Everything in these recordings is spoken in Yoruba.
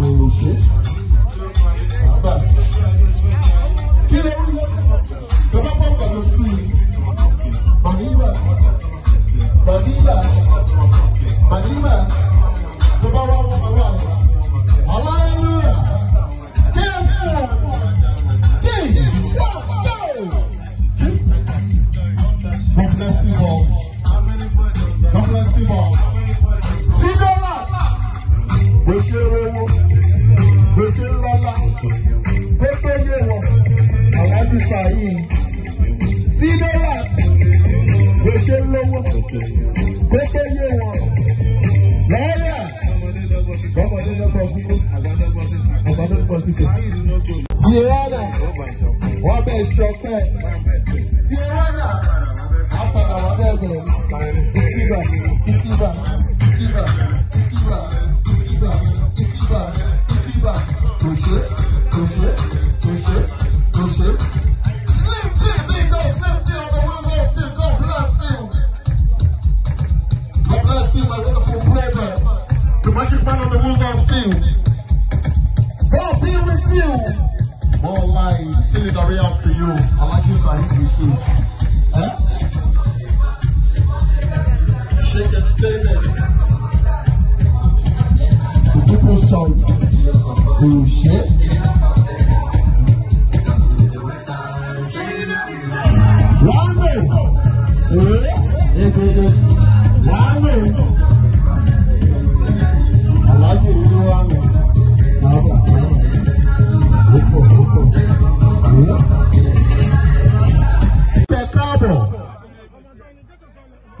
on, come on, come on, Come come on the street. Madiba. Madiba. Madiba. The Baba of Allah. Hallelujah. Yes, sir. Jesus. God bless you all. God bless you all. lọ́wọ́ pépé yé wọn lọ́yà bọ́mọdé lọ́gbọ́n gbígbó àgbàdọ́gbọ́n sísè. Diana wọ́n bẹ̀ ṣọpẹ́. More light. Sing it around to you. I like you I hit with you. Eh? Shake entertainment. The people's shout. Do you shake?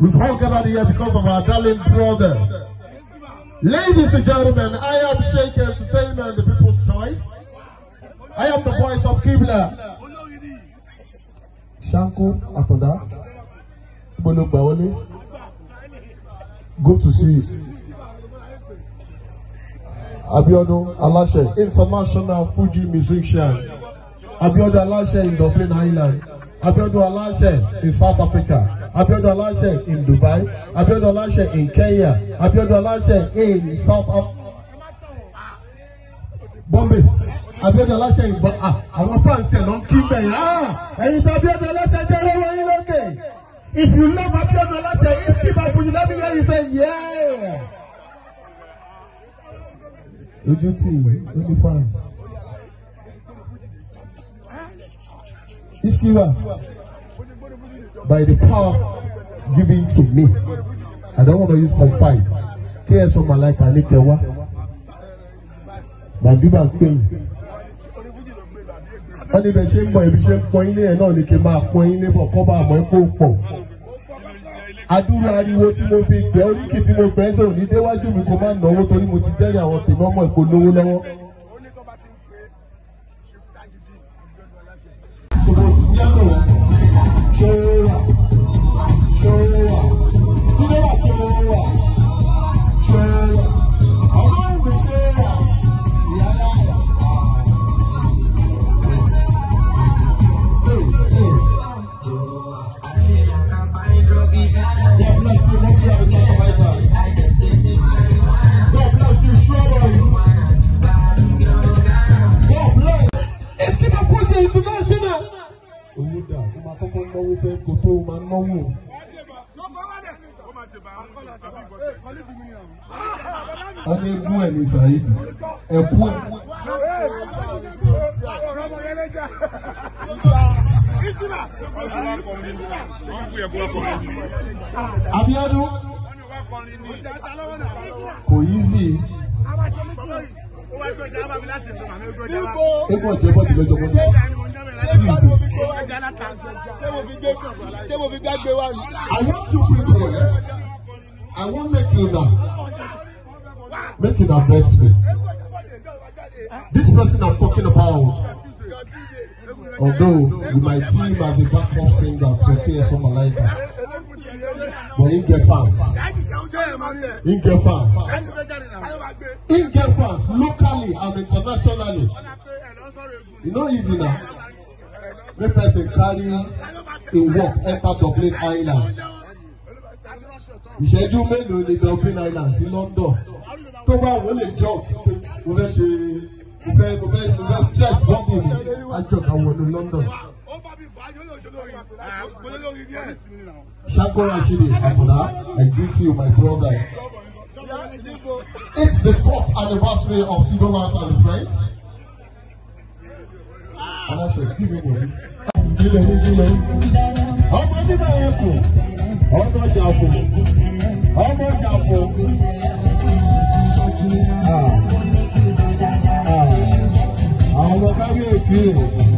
We've all gathered here because of our darling brother. Ladies and gentlemen, I am Sheikh Entertainment, the people's choice. I am the voice of Kibla. Shanku Akonda, Bolo Bawole, good to see you. Abiodun Alashe, international Fuji musician. Abiodun Alashe in Dublin Island. Abiodun Olashe in South Africa, Abiodun Olashe in Dubai, Abiodun Olashe in Kenya, Abiodun Olashe in South Bombay, Abiodun Olashe in Ba ah, àwọn France ló ń kí bẹ́ẹ̀ ah, ẹ̀yin tó Abiodun Olashe jẹ́ lọ́wọ́ yín lókè. If you love Abiodun Olashe, it's keep up with you, let me hear you say yeah. Ojú tí, only fans. Iskiwa, by the power given to me, I don't want to use confide. KSO Malaika Nikewa, Bandiba Queen. wọ́n níbẹ̀ ṣe ń mọ ibi ṣe ń pọn ilé ẹ̀ náà ni kí n máa pọn ilé bọ̀ kọ́ bá àmọ́ kó pọ̀. adúlọ ariwo tí mo fi gbẹ oríkì tí mo fẹ́ sọ̀rọ̀ ní déwájú mi kò má náwó torí mo ti jẹ́rìí àwọn tèmi ọmọ ìpolówó lọ́wọ́. Thank you. kò tó o máa náwó. ọmọ egun ẹ̀ ní Saheed ẹ̀kú ẹ̀. Abíọ́dún kò yí sí egun ọ̀jẹ̀ bọ́ọ̀dì lọ́jọ́ bọ́ọ̀dì tíìzì. I want you people eh? I wan make una make una bet this person I'm talking about although with my team as a backup singer to KS Omalaika but he get fans he get fans in Belfast locally and internationally you know, easy now. make person carry a walk enter Dublin Island ìṣẹ́jú mélòó ni Dublin Island sí London tó bá wọ́n lè jog pé mo fẹ́ ṣe mo fẹ́ mo fẹ́ mo fẹ́ stress I mi àjọkà wọ̀lú London. Shakora Ashide Atola, I greet you, my brother. It's the fourth anniversary of Sido Light and Friends. And I said, give me one. Give me money, give me money. How much did I have for? How much I have for? How much I have for? Ah. Ah. Àwọn ọmọ kábíyèsí rẹ̀.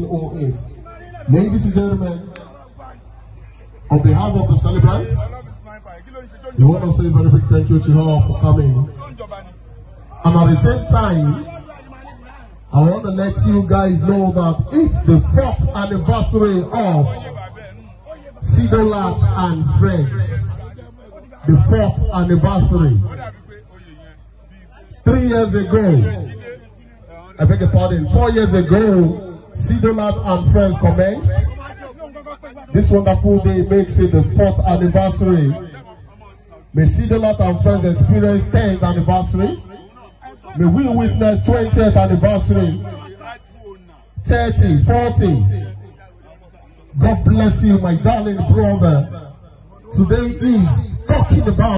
1908. Ladies and gentlemen, on behalf of the celebrants, we want to say very big thank you to her for coming. And at the same time, I want to let you guys know that it's the fourth anniversary of Sidolat and Friends. The fourth anniversary. Three years ago, I beg your pardon, four years ago, Sidoland and friends commence. This wonderful day makes it the fourth anniversary. May Sidoland and friends experience 10th anniversary. May we witness 20th anniversary, 30, 40. God bless you, my darling brother. Today is talking about